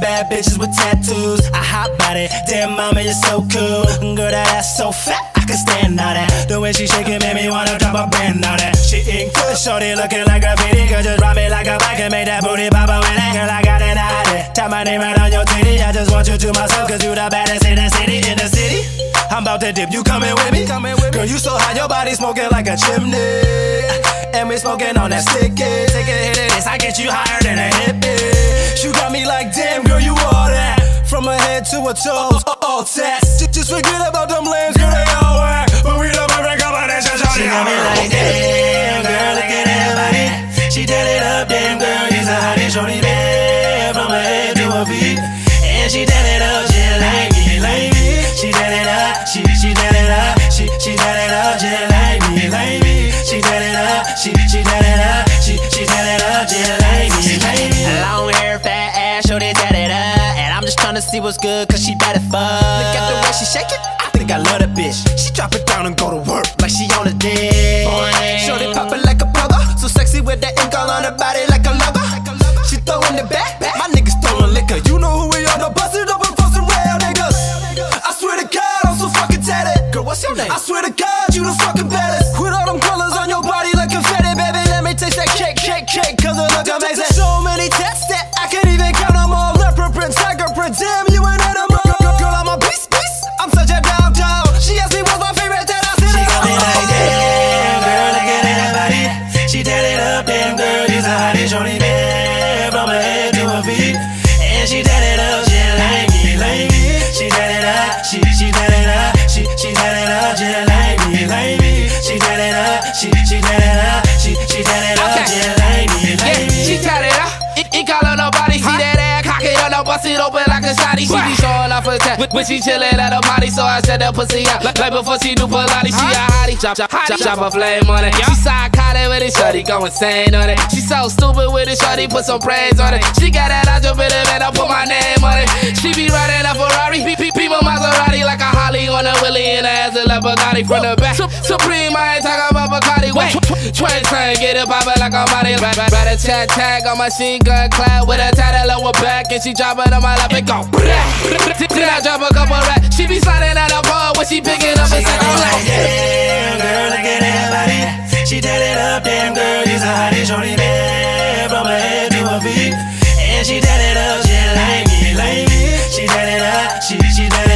bad bitches with tattoos. I hot body, damn mama, you're so cool. Girl, that ass so fat, I can stand on that. The way she shake it made me wanna drop a band on that. She ain't good, shorty looking like graffiti. Girl, just ride me like a bike and make that booty pop with it. Girl, I got an idea. Tap my name right on your titty. I just want you to myself, cause you the baddest in the city, in the city. I'm about to dip, you coming with me? Coming with me. Girl, you so hot, your body smoking like a chimney. And we smoking on that sticky. Take a hit of this, I get you higher than a to her toes, all tats. Just, just forget about them lambs, girl, they all whack. But we the perfect combination, shawty. She got me like, damn, girl, look at that body. She tell it up, damn, girl, you's a hottie, shorty, bad. From her head to her feet. And she tell it up, she like me, like me. She tell it up, she, she tell it up, she, she tell it up, she like me, like me. She tell it up, she, she tell it up, she, she tell it up, she like me, like me. Long And I'm just tryna see what's good, cause she better fuck. Look at the way she shake it, I think I love that bitch. She drop it down and go to work, like she on a dick. Show they pop it like a plugger, so sexy with that ink all on her body like a lover. She throwin' it back, bust it open like a shotty. She be showing off her tat when she chillin' at a party. So I set that pussy up like, before she knew Pilates. She a hottie, chop chop chop, chop a flame on it. She psychotic with it, shorty go insane on it. She so stupid with it, shorty put some praise on it. She got that I jump in it, man, I put my name on it. She be riding a Ferrari, beep beep a Lamborghini from the back. Supreme, I ain't talking about Bacardi. Wait, twin train, get it poppin' like a body. Ride, a chat tag on my machine gun clad with a title her back and she drop it on my lap and go. Then I drop a couple racks. She be sliding out the bar when she picking up and She got saying, me I'm like, damn, girl, look at that body. She it up, damn, girl, you's a hottie, shorty, bad. From her head to her feet. And she it up, she like me, like me. She it up, she, she tell